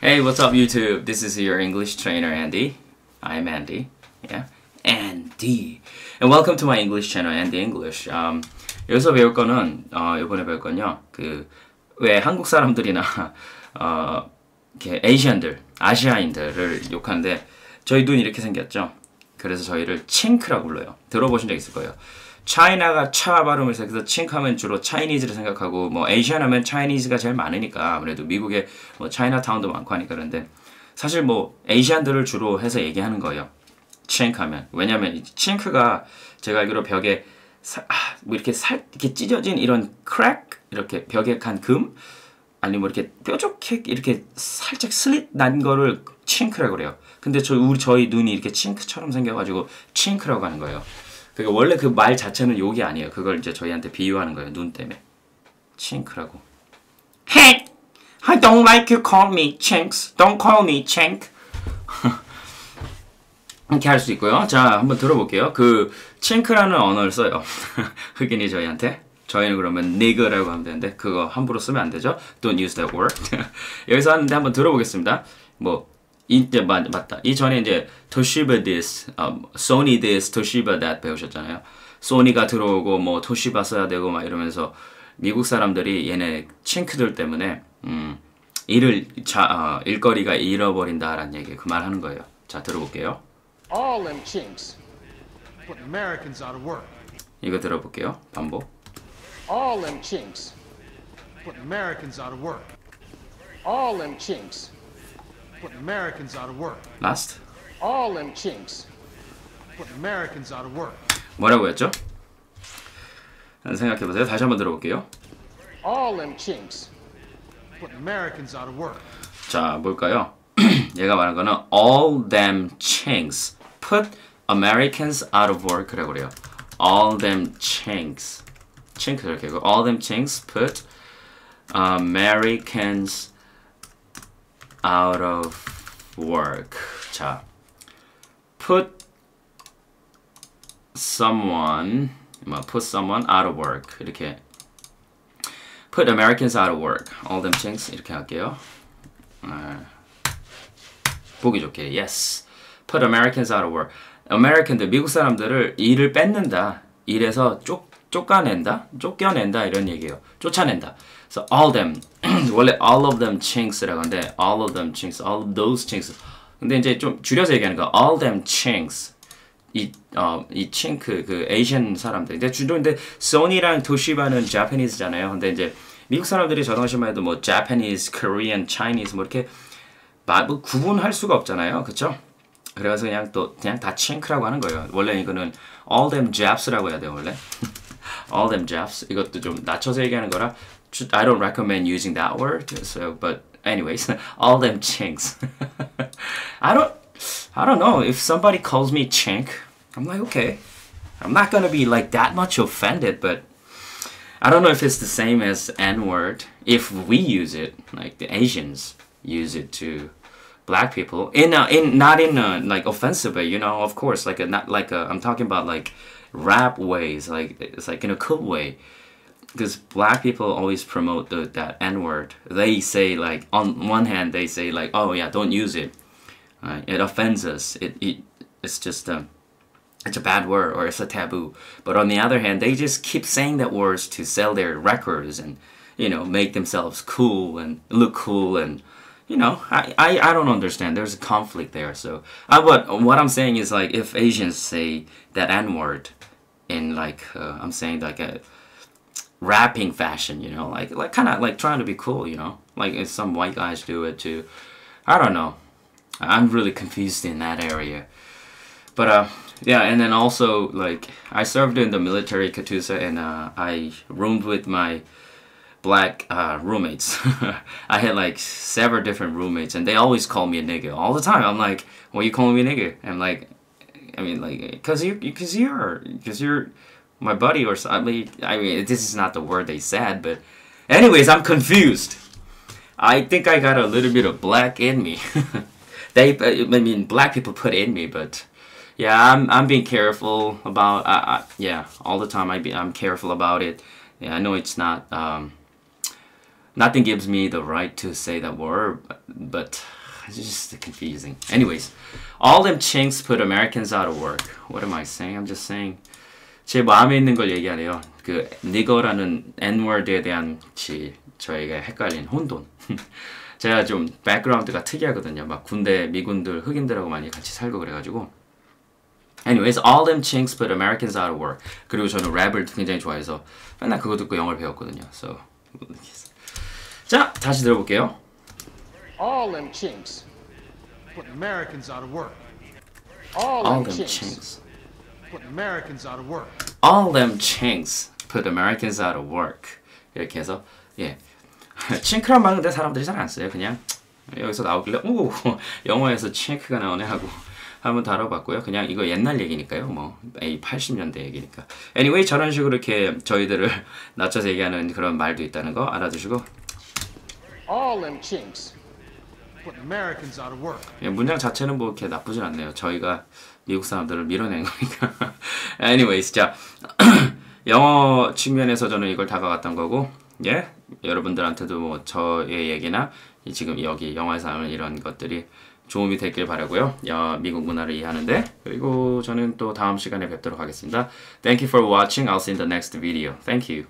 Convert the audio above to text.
Hey, what's up, YouTube? This is your English trainer, Andy. I'm Andy. Yeah, Andy. And welcome to my English channel, Andy English. Um, 여기서 배울 거는 어, 이번에 배울 건요. 그 왜 한국 사람들이나 어, 이렇게 에이시안들, 아시아인들을 욕하는데 저희 눈이 이렇게 생겼죠. 그래서 저희를 칭크라고 불러요. 들어보신 적 있을 거예요. 차이나가 차 발음을 해서 그래서 칭하면 주로 차이니즈를 생각하고 뭐 에이시안 하면 차이니즈가 제일 많으니까 아무래도 미국에 뭐 차이나타운도 많고 하니까 그런데 사실 뭐 Asian들을 주로 해서 얘기하는 거예요. 칭하면 왜냐면 이 chink가 제가 알기로 벽에 사, 아, 뭐 이렇게 살 이렇게 찢어진 이런 crack 이렇게 벽에 간 금 아니면 뭐 이렇게 뾰족해 이렇게 살짝 slit 난 거를 chink라고 그래요. 근데 저 우리 저희 눈이 이렇게 chink처럼 생겨가지고 chink라고 하는 거예요. 그러니까 원래 그 말 자체는 욕이 아니에요. 그걸 이제 저희한테 비유하는 거예요. 눈 때문에 칭크라고. Hey, I don't like you call me chinks. Don't call me chink. 이렇게 할 수 있고요. 자, 한번 들어볼게요. 그 칭크라는 언어를 써요. 흑인이 저희한테. 저희는 그러면 nigger라고 하면 되는데 그거 함부로 쓰면 안 되죠. Don't use that word. 여기서 하는데 한번 들어보겠습니다. 뭐 이제 맞, 맞다. 이 전에 이제 Toshiba this, um, Sony this, Toshiba that 배우셨잖아요. 소니가 들어오고 뭐 토시바 써야 되고 막 이러면서 미국 사람들이 얘네 칭크들 때문에 음, 일을 자, 어, 일거리가 잃어버린다라는 얘기 그말 하는 거예요. 자 들어볼게요. All them chinks. putting Americans out of work. 이거 들어볼게요. 반복. All them chinks. Putting Americans out of work. All them chinks. Putting Americans out of work. Last. All them chinks. Putting Americans out of work. 뭐라고 했죠? 생각해 보세요. 다시 한번 들어볼게요. All them chinks. Putting Americans out of work. 자, 뭘까요? 얘가 말한 거는 all them chinks put Americans out of work라고 그래요. all them chinks. chink 이렇게 하고 all them chinks put Americans out of work. 자, put someone 뭐 put someone out of work 이렇게 put Americans out of work. all them chinks 이렇게 할게요. 아, 보기 좋게 yes. put Americans out of work. American들 미국 사람들을 일을 뺏는다. 일에서 쫓 쫓아낸다, 쫓겨낸다 이런 얘기예요. 쫓아낸다. So all them 원래 all of them chinks라고 하는데 all of them chinks, all of those chinks. 근데 이제 좀 줄여서 얘기하는 거 all them chinks. 이, 어, 이 칭크, 그, 에이션 사람들. 근데 주로, 근데, 소니랑 도시바는 자파니스잖아요. 근데 이제, 미국 사람들이 저 당시만 해도 뭐, 자파니스, 코리안, 차이니스, 뭐, 이렇게, 마, 뭐, 구분할 수가 없잖아요. 그쵸? 그래서 그냥 또, 그냥 다 칭크라고 하는 거예요. 원래 이거는, all them Japs라고 해야 돼요, 원래. all them Japs. 이것도 좀 낮춰서 얘기하는 거라, I don't recommend using that word. So, but, anyways, all them chinks. I don't, I don't know. If somebody calls me chink, I'm like, okay. I'm not gonna be like that much offended, but I don't know if it's the same as N word. If we use it, like the Asians use it to black people, in a, in not in a like offensive way, you know. Of course, like a not like a. I'm talking about like rap ways, like it's like in a cool way. Because black people always promote the that N word. They say like on one hand they say like, oh yeah, don't use it. It offends us. It, it it's just a it's a bad word or it's a taboo. But on the other hand, they just keep saying that words to sell their records and you know make themselves cool and look cool and you know I, I, I don't understand. There's a conflict there. So I what what I'm saying is like if Asians say that N word in like uh, I'm saying like a rapping fashion, you know, like like kind of like trying to be cool, you know, like if some white guys do it too. I don't know. I'm really confused in that area. But uh, yeah, and then also like I served in the military Katusa, and uh, I roomed with my black uh, roommates. I had like several different roommates, and they always call me a nigga all the time. I'm like, "Why you calling me a nigga?" I'm like, I mean, like, cause you, cause you're, cause you're my buddy or something. I mean, this is not the word they said, but anyways, I'm confused. I think I got a little bit of black in me. they, I mean, black people put in me, but yeah, I'm, I'm being careful about, uh, uh, yeah, all the time I be, I'm careful about it. Yeah, I know it's not, um, Nothing gives me the right to say that word, but it's just confusing. Anyways, all them chinks put Americans out of work. What am I saying? I'm just saying. 제 마음에 있는 걸 얘기하래요. 그 nigger라는 N-word에 대한 지 저희가 헷갈린 혼돈. 제가 좀 백그라운드가 특이하거든요. 막 군대 미군들 흑인들하고 많이 같이 살고 그래가지고. Anyways, all them chinks put Americans out of work. 그리고 저는 랩을 굉장히 좋아해서 맨날 그거 듣고 영어를 배웠거든요. So, 자 다시 들어볼게요. All them chinks. Put Americans out of work. All, them chinks. chinks. Put Americans out of work. All them chinks put Americans out of work. 이렇게 해서 예. 칭크란 말은 근데 사람들이 잘 안 써요. 그냥 여기서 나오길래 오 영어에서 칭크가 나오네 하고 한번 다뤄봤고요. 그냥 이거 옛날 얘기니까요. 뭐 80년대 얘기니까. Anyway 저런 식으로 이렇게 저희들을 낮춰서 얘기하는 그런 말도 있다는 거 알아두시고 All them chinks. Put Americans out of work. 예, 문장 자체는 뭐 이렇게 나쁘진 않네요. 저희가 미국 사람들을 밀어낸 거니까. Anyways, 자 영어 측면에서 저는 이걸 다가갔던 거고, 예, 여러분들한테도 뭐 저의 얘기나 이 지금 여기 영화에서 하는 이런 것들이 도움이 됐길 바라고요. 야, 미국 문화를 이해하는데 그리고 저는 또 다음 시간에 뵙도록 하겠습니다. Thank you for watching. I'll see you in the next video. Thank you.